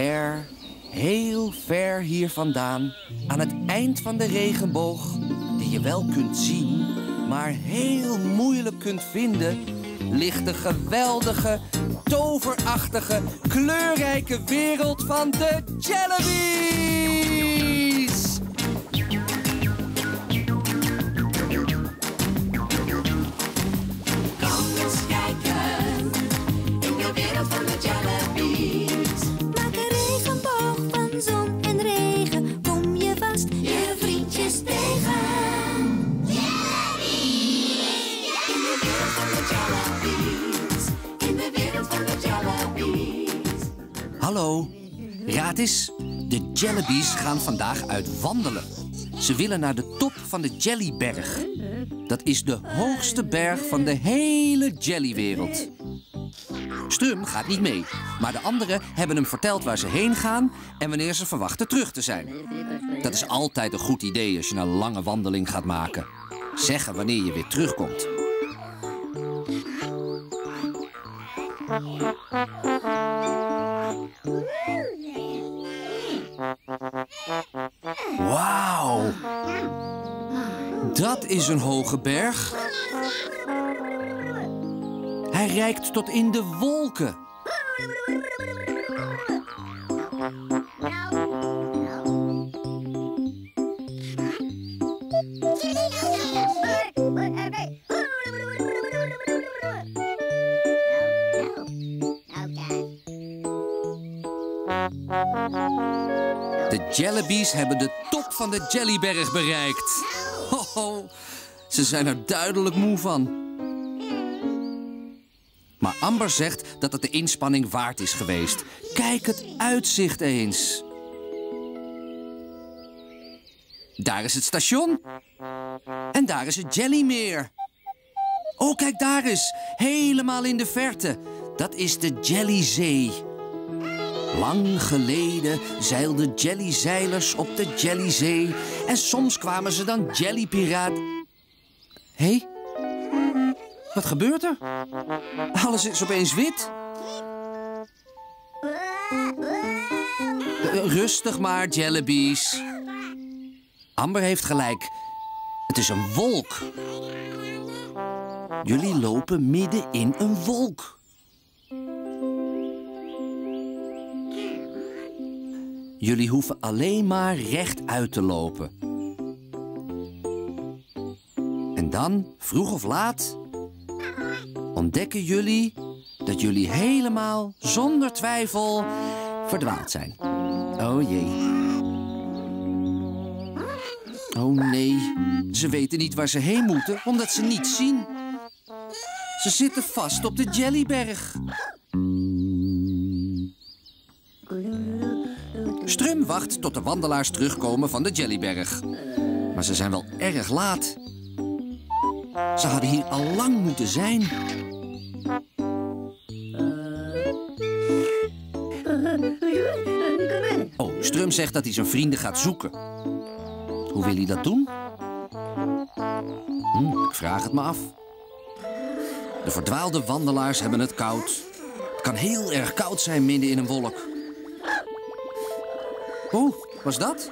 Ver, heel ver hier vandaan, aan het eind van de regenboog, die je wel kunt zien, maar heel moeilijk kunt vinden, ligt de geweldige, toverachtige, kleurrijke wereld van de Jellybees! Hallo, raad eens. De Jellybees gaan vandaag uit wandelen. Ze willen naar de top van de Jellyberg. Dat is de hoogste berg van de hele jellywereld. Strum gaat niet mee, maar de anderen hebben hem verteld waar ze heen gaan en wanneer ze verwachten terug te zijn. Dat is altijd een goed idee als je een lange wandeling gaat maken. Zeggen wanneer je weer terugkomt. Dat is een hoge berg. Hij reikt tot in de wolken. De Jellybees hebben de top van de Jellyberg bereikt. Ze zijn er duidelijk moe van. Maar Amber zegt dat het de inspanning waard is geweest. Kijk het uitzicht eens. Daar is het station. En daar is het Jellymeer. Oh, kijk daar eens. Helemaal in de verte. Dat is de Jellyzee. Lang geleden zeilden jellyzeilers op de Jellyzee. En soms kwamen ze dan jellypiraat. Hé? Hey? Wat gebeurt er? Alles is opeens wit. Eh, Rustig maar, Jellybees. Amber heeft gelijk. Het is een wolk. Jullie lopen midden in een wolk. Jullie hoeven alleen maar rechtuit te lopen. Dan, vroeg of laat, ontdekken jullie dat jullie helemaal zonder twijfel verdwaald zijn. Oh jee. Oh nee, ze weten niet waar ze heen moeten omdat ze niets zien. Ze zitten vast op de Jellyberg. Strum wacht tot de wandelaars terugkomen van de Jellyberg. Maar ze zijn wel erg laat. Ze hadden hier al lang moeten zijn. Oh, Strum zegt dat hij zijn vrienden gaat zoeken. Hoe wil hij dat doen? Hm, ik vraag het me af. De verdwaalde wandelaars hebben het koud. Het kan heel erg koud zijn midden in een wolk. Oeh, was dat?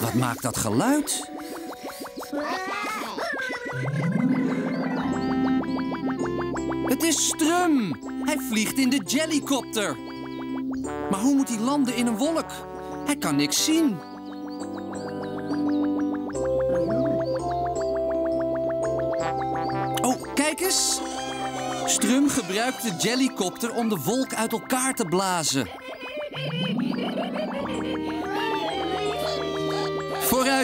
Wat maakt dat geluid? Het is Strum! Hij vliegt in de jellycopter. Maar hoe moet hij landen in een wolk? Hij kan niks zien. Oh, kijk eens. Strum gebruikt de jellycopter om de wolk uit elkaar te blazen.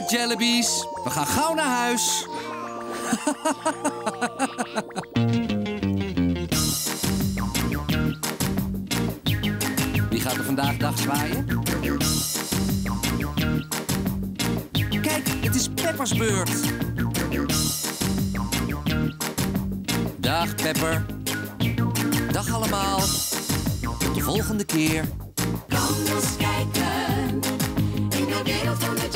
Jellybees. We gaan gauw naar huis. Wie gaat er vandaag dag zwaaien? Kijk, het is Peppers beurt. Dag, Pepper. Dag allemaal. De volgende keer. Kom eens kijken in de wereld van de